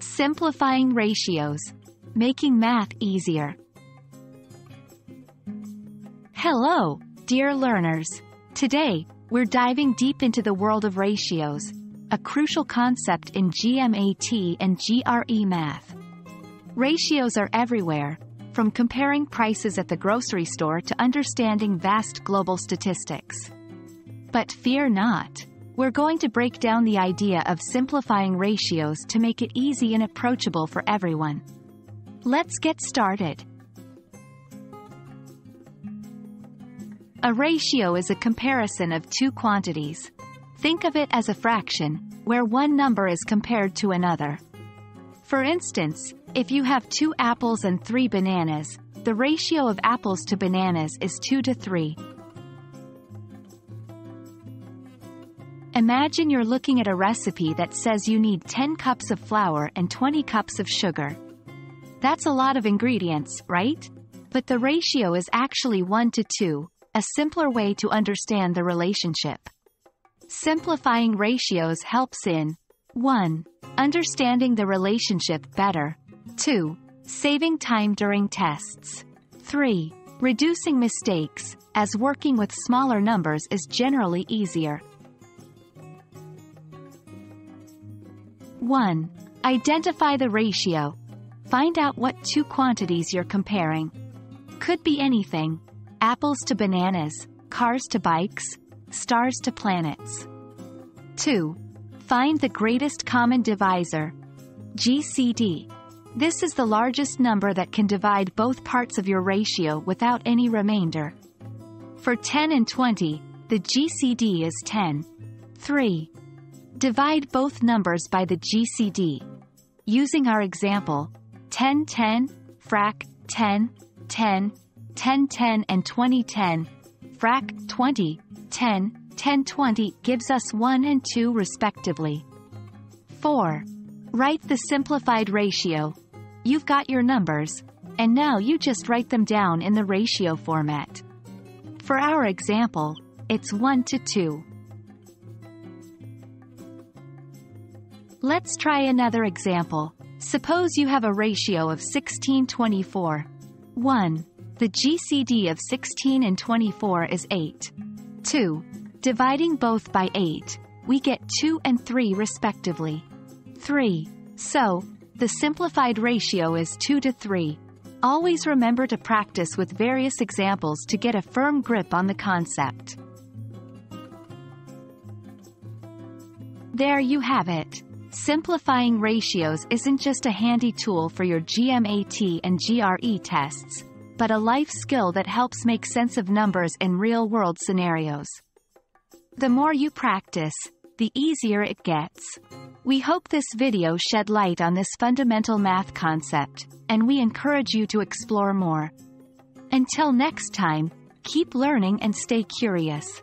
Simplifying ratios. Making math easier. Hello, dear learners. Today, we're diving deep into the world of ratios, a crucial concept in GMAT and GRE math. Ratios are everywhere, from comparing prices at the grocery store to understanding vast global statistics. But fear not. We're going to break down the idea of simplifying ratios to make it easy and approachable for everyone. Let's get started. A ratio is a comparison of two quantities. Think of it as a fraction, where one number is compared to another. For instance, if you have two apples and three bananas, the ratio of apples to bananas is 2 to 3. Imagine you're looking at a recipe that says you need 10 cups of flour and 20 cups of sugar. That's a lot of ingredients, right? But the ratio is actually 1 to 2, a simpler way to understand the relationship. Simplifying ratios helps in 1. Understanding the relationship better. 2. Saving time during tests. 3. Reducing mistakes, as working with smaller numbers is generally easier. 1. Identify the ratio. Find out what two quantities you're comparing. Could be anything. Apples to bananas, cars to bikes, stars to planets. 2. Find the greatest common divisor. GCD. This is the largest number that can divide both parts of your ratio without any remainder. For 10 and 20, the GCD is 10. 3. Divide both numbers by the GCD. Using our example, 10 10, frac 10, 10, 10 10 and 20 10, frac 20, 10, 10 20 gives us 1 and 2 respectively. 4. Write the simplified ratio. You've got your numbers, and now you just write them down in the ratio format. For our example, it's 1 to 2. Let's try another example. Suppose you have a ratio of 1624. 1. The GCD of 16 and 24 is 8. 2. Dividing both by 8, we get 2 and 3 respectively. 3. So, the simplified ratio is 2 to 3. Always remember to practice with various examples to get a firm grip on the concept. There you have it. Simplifying ratios isn't just a handy tool for your GMAT and GRE tests, but a life skill that helps make sense of numbers in real-world scenarios. The more you practice, the easier it gets. We hope this video shed light on this fundamental math concept, and we encourage you to explore more. Until next time, keep learning and stay curious.